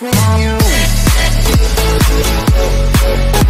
lost me. in you